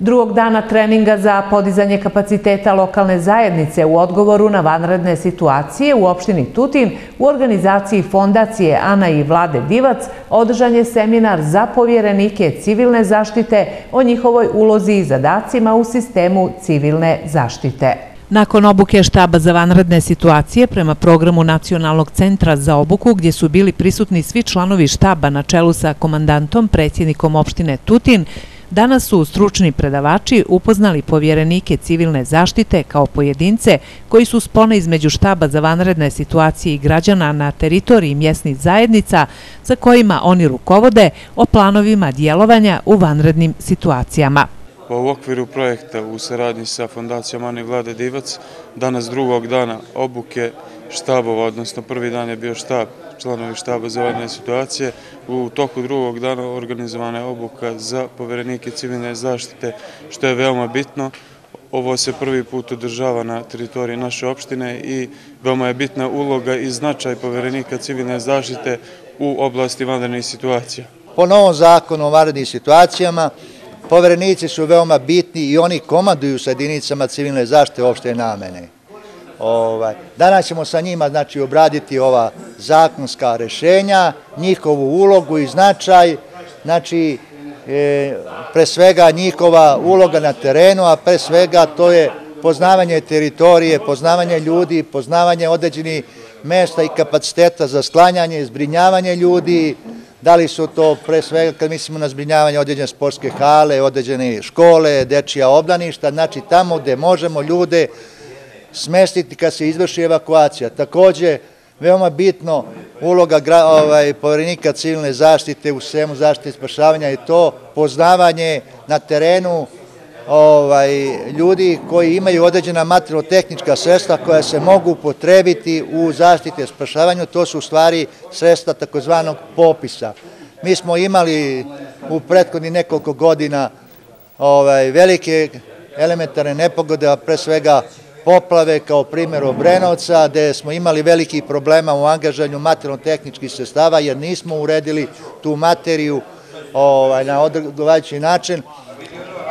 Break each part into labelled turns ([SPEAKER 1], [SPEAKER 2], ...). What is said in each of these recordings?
[SPEAKER 1] Drugog dana treninga za podizanje kapaciteta lokalne zajednice u odgovoru na vanredne situacije u opštini Tutin u organizaciji Fondacije Ana i Vlade Divac održan je seminar za povjerenike civilne zaštite o njihovoj ulozi i zadacima u sistemu civilne zaštite. Nakon obuke štaba za vanredne situacije prema programu Nacionalnog centra za obuku gdje su bili prisutni svi članovi štaba na čelu sa komandantom, predsjednikom opštine Tutin, Danas su stručni predavači upoznali povjerenike civilne zaštite kao pojedince koji su spone između štaba za vanredne situacije i građana na teritoriji mjesnih zajednica sa kojima oni rukovode o planovima djelovanja u vanrednim situacijama.
[SPEAKER 2] Pa u okviru projekta u saradnji sa Fondacijom Ani Vlade Divac danas drugog dana obuke štabova, odnosno prvi dan je bio štab, članovi štaba za vanredne situacije. U toku drugog dana organizovana je obuka za poverenike civilne zaštite, što je veoma bitno. Ovo se prvi put održava na teritoriji naše opštine i veoma je bitna uloga i značaj poverenika civilne zaštite u oblasti vanrednih situacija.
[SPEAKER 3] Po novom zakonu o vanrednim situacijama, poverenici su veoma bitni i oni komanduju sa jedinicama civilne zaštite opšte namene. Ovaj, danas ćemo sa njima znači, obraditi ova zakonska rešenja, njihovu ulogu i značaj, znači e, pre svega njihova uloga na terenu, a pre svega to je poznavanje teritorije, poznavanje ljudi, poznavanje određenih mesta i kapaciteta za sklanjanje, zbrinjavanje ljudi, da li su to pre svega kad mislimo na zbrinjavanje određene sportske hale, određene škole, dečija obdaništa, znači tamo gde možemo ljude smestiti kad se izvrši evakuacija. Također, veoma bitno uloga ovaj, povjerenika civilne zaštite u svemu zaštite i spašavanja je to poznavanje na terenu ovaj, ljudi koji imaju određena materijalno-tehnička sredstva koja se mogu potrebiti u zaštite i spašavanju. To su u stvari sredstva takozvanog popisa. Mi smo imali u prethodni nekoliko godina ovaj, velike elementarne nepogode, a pre svega poplave kao primjer Obrenovca, gde smo imali veliki problema u angažanju materijalno-tehničkih sestava, jer nismo uredili tu materiju ovaj, na odgovarajući način,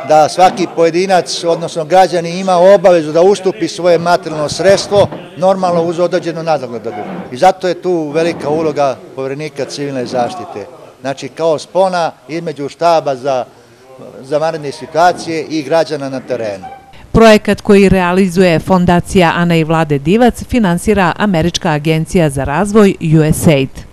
[SPEAKER 3] da svaki pojedinac, odnosno građani, ima obavezu da ustupi svoje materijalno sredstvo, normalno uz određenu nadagledadu. I zato je tu velika uloga povrednika civilne zaštite. Znači, kao spona između štaba za vanredne situacije i građana na terenu.
[SPEAKER 1] Projekat koji realizuje Fondacija Ana i Vlade Divac finansira Američka agencija za razvoj USAID.